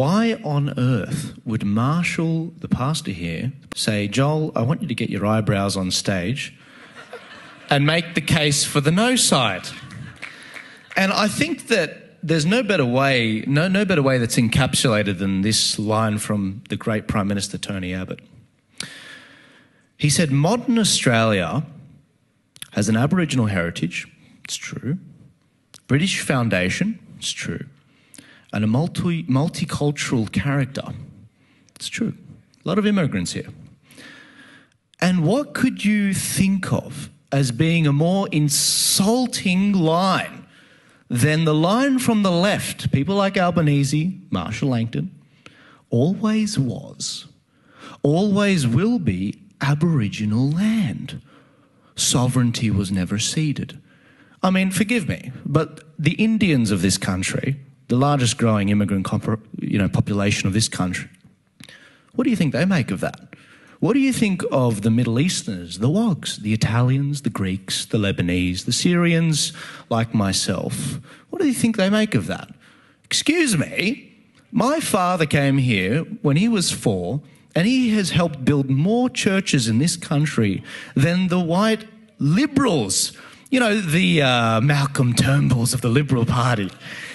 Why on earth would Marshall, the pastor here, say, Joel, I want you to get your eyebrows on stage and make the case for the no side? And I think that there's no better way, no, no better way that's encapsulated than this line from the great Prime Minister Tony Abbott. He said, Modern Australia has an Aboriginal heritage, it's true, British foundation, it's true, and a multi, multicultural character, it's true. A lot of immigrants here. And what could you think of as being a more insulting line than the line from the left? People like Albanese, Marcia Langton, always was, always will be Aboriginal land. Sovereignty was never ceded. I mean, forgive me, but the Indians of this country, the largest growing immigrant you know, population of this country, what do you think they make of that? What do you think of the Middle Easterners, the Wogs, the Italians, the Greeks, the Lebanese, the Syrians, like myself? What do you think they make of that? Excuse me, my father came here when he was four and he has helped build more churches in this country than the white liberals, you know, the uh, Malcolm Turnbulls of the Liberal Party.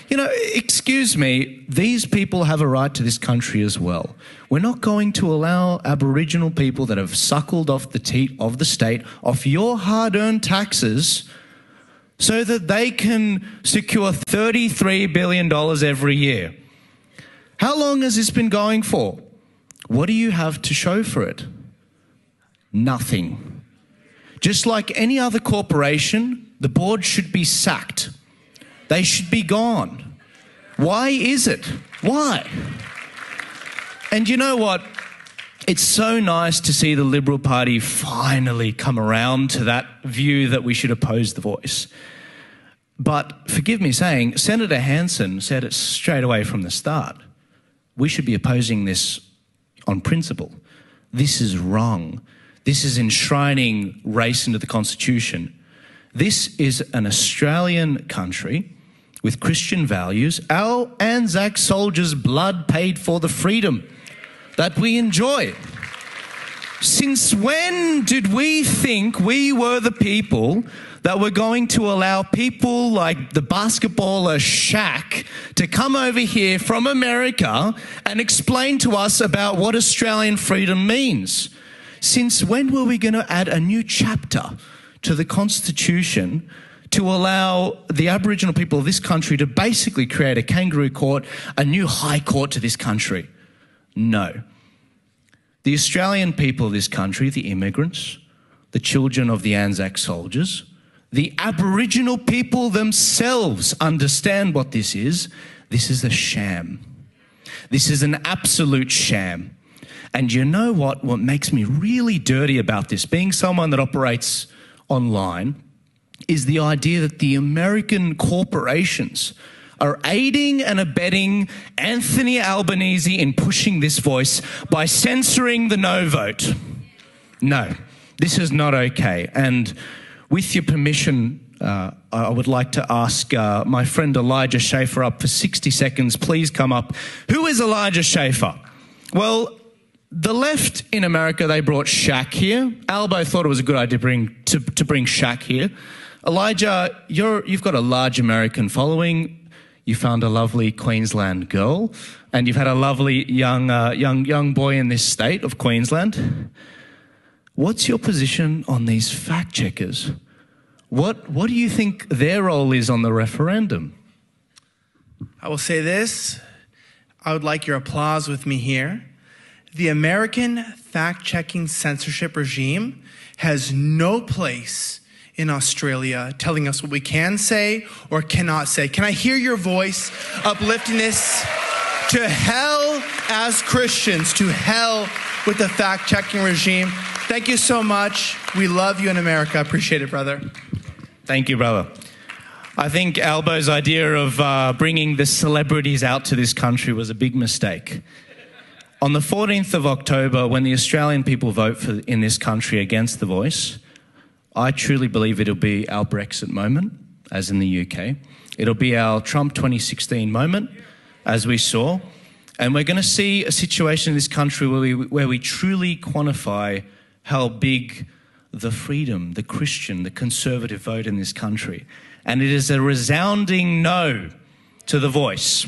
You know, excuse me, these people have a right to this country as well. We're not going to allow Aboriginal people that have suckled off the teat of the state, off your hard earned taxes, so that they can secure $33 billion every year. How long has this been going for? What do you have to show for it? Nothing. Just like any other corporation, the board should be sacked. They should be gone. Why is it? Why? And you know what? It's so nice to see the Liberal Party finally come around to that view that we should oppose the voice. But forgive me saying, Senator Hanson said it straight away from the start. We should be opposing this on principle. This is wrong. This is enshrining race into the Constitution. This is an Australian country with Christian values. Our Anzac soldiers' blood paid for the freedom that we enjoy. Since when did we think we were the people that were going to allow people like the basketballer Shaq to come over here from America and explain to us about what Australian freedom means. Since when were we going to add a new chapter to the Constitution to allow the Aboriginal people of this country to basically create a kangaroo court, a new high court to this country? No. The Australian people of this country, the immigrants, the children of the Anzac soldiers, the Aboriginal people themselves understand what this is. This is a sham. This is an absolute sham. And you know what? What makes me really dirty about this, being someone that operates online, is the idea that the American corporations are aiding and abetting Anthony Albanese in pushing this voice by censoring the no vote. No, this is not okay. And with your permission, uh, I would like to ask uh, my friend Elijah Schaffer up for 60 seconds. Please come up. Who is Elijah Schaffer? Well, the left in America, they brought Shaq here. Albo thought it was a good idea to bring, to, to bring Shaq here. Elijah, you're, you've got a large American following. You found a lovely Queensland girl, and you've had a lovely young, uh, young, young boy in this state of Queensland. What's your position on these fact checkers? What, what do you think their role is on the referendum? I will say this. I would like your applause with me here. The American fact checking censorship regime has no place in Australia telling us what we can say or cannot say. Can I hear your voice uplifting this to hell as Christians, to hell with the fact checking regime? Thank you so much. We love you in America. Appreciate it, brother. Thank you, brother. I think Albo's idea of uh, bringing the celebrities out to this country was a big mistake. On the 14th of October, when the Australian people vote for, in this country against the voice, I truly believe it'll be our Brexit moment, as in the UK. It'll be our Trump 2016 moment, as we saw. And we're going to see a situation in this country where we, where we truly quantify how big the freedom, the Christian, the conservative vote in this country. And it is a resounding no to the voice.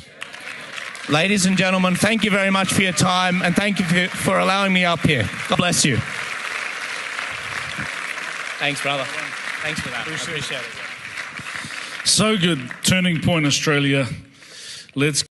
Ladies and gentlemen, thank you very much for your time and thank you for, for allowing me up here. God bless you. Thanks, brother. Thanks for that. Appreciate, I appreciate it. So good. Turning Point Australia. Let's